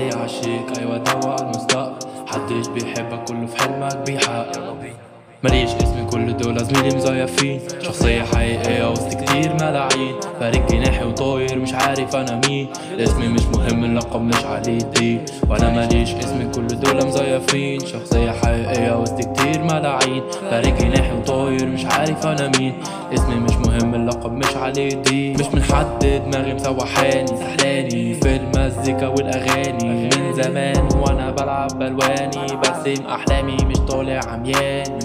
عالشيك أيوه دوا المستقبل حدش بيحبك كله في حلمك بيحقق. ماليش اسم كل دول زميلي مزيفين. شخصية حقيقية وسط كتير ملاعين. فارق جناحي وطاير مش عارف أنا مين. الاسم مش مهم اللقب مش عليه دين. وأنا ماليش اسم كل دول مزيفين. شخصية حقيقية وسط كتير ملاعين. فارق جناحي وطاير مش عارف أنا مين. اسمي مش مهم اللقب مش عليه دين. مش من حد دماغي مسوحاني سحلاني في المزيكا والأغاني. من زمان وأنا بلعب بألواني. برسم أحلامي مش طالع عميان.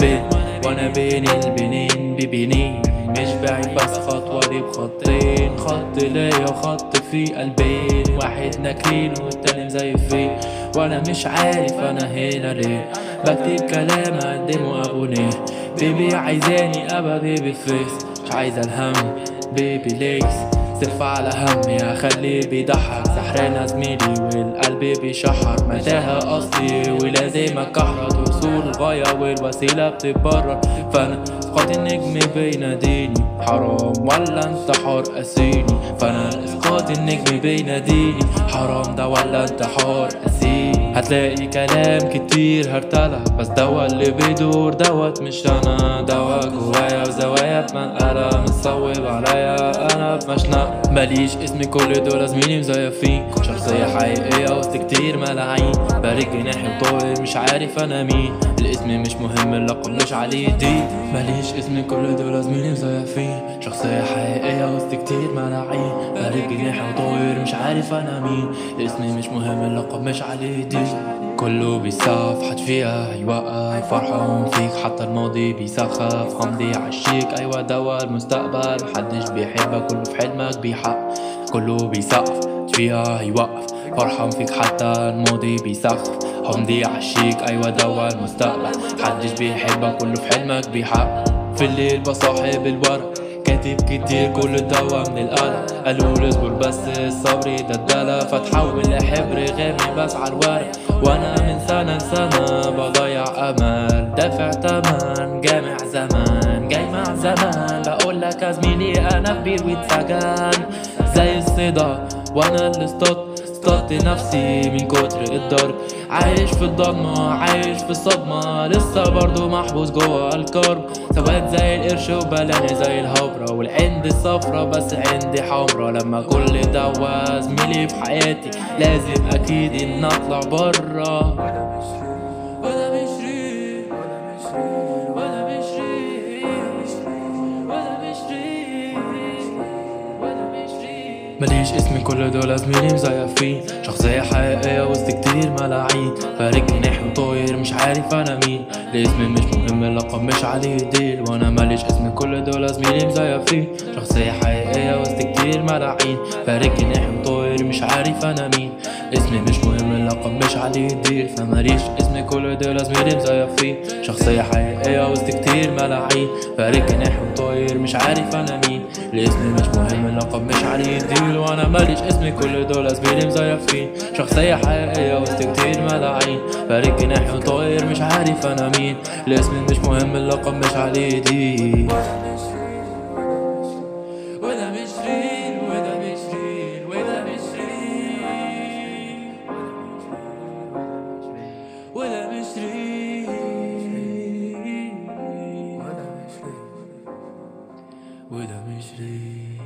بين وأنا بين البنين ببنين. مش بعيد بس خطوة بخطين. خط ليا وخط في قلبين. واحد ناكلين والتاني مزيفين. وأنا مش عارف أنا هنا ليه. بكتب كلام اقدمه اغنية بيبي عايزاني ابقى بيبي فيس. مش عايزة الهم. بيبي ليس. سلف على همي اخليه بيضحك سحران زميلي والقلب بيشحر متاهة اصلي ولازم اكحرت وصول الغاية والوسيلة بتتبرر. فأنا اسقاط النجم بيناديني حرام ولا انتحار أسيني. فأنا اسقاط النجم بيناديني حرام ده ولا انتحار أسيني. هتلاقي كلام كتير هرتلع. بس دوا اللي بيدور دوت مش أنا. دوا جوايا وزوايا. بمنقلة متصوب عليا أنا بمشنق ماليش اسم كل دول زميلي مزيفين شخصية حقيقية وسط كتير ملاعين بارك جناحي وطاير مش عارف أنا مين الاسم مش مهم اللقب مش عليه دي ماليش اسم كل دول زميلي مزيفين شخصية حقيقية وسط كتير ملاعين بارك جناحي وطاير مش عارف أنا مين الاسم مش مهم اللقب مش عليه دي كله بيصف حد فيها هيوقف فرحان فيك حتى الماضي بيسخف. همضي عالشيك أيوه دوا المستقبل. محدش بيحبك كله في حلمك بيحقق كله بيسقف فيها هيوقف فرحان فيك حتى الماضي بيسخف. همضي عالشيك أيوه دوا المستقبل. محدش بيحبك كله في حلمك بيحقق في الليل بصاحب الورق. كاتب كتير كل دوا من القلق قالوا اصبر بس الصبر ده الدلع. فتحول لحبر غامي بس على الورق. وأنا من سنة لسنة بضيع أمل. دافع تمن جامع زمان. جاي مع زمان. بقول لك يا أنا كبير واتسجن زي الصيدة وأنا اللي اصطدت. اصطدت نفسي من كتر الضرب عايش في الضلمة عايش في الصدمة. لسه برضو محبوس جوه الكرب. سواد زي القرش وبلاني زي الهبرة. والعند الصفرة بس عندي حمرا لما كل دوا زميلي في حياتي لازم أكيد إن أطلع برا. ولا مش ريق ولا مش ريق ولا مش ريق ولا مش ريق ماليش اسم كل دول زميلي مزيفين. شخصية حقيقية وسط كتير ملاعين فارق جناحي وطاير مش عارف أنا مين. الاسم مش مهم اللقب مش عليه ديل. وأنا ماليش اسم كل دول زميلي مزيفين. شخصية حقيقية وسط كتير ملاعين فارق جناحي وطاير مش عارف أنا مين. اسمي مش مهم اللقب مش عليه ديل فماليش اسم كل دول زميلي مزيفين شخصية حقيقية وسط كتير ملاعين فارق جناحي وطاير مش عارف أنا مين. الاسم مش مهم اللقب مش عليه ديل وأنا ماليش اسم كل دول زميلي مزيفين شخصية حقيقية وسط كتير ملاعين فارق جناحي وطاير مش عارف أنا مين. الاسم مش مهم اللقب مش عليه ديل without me sleep.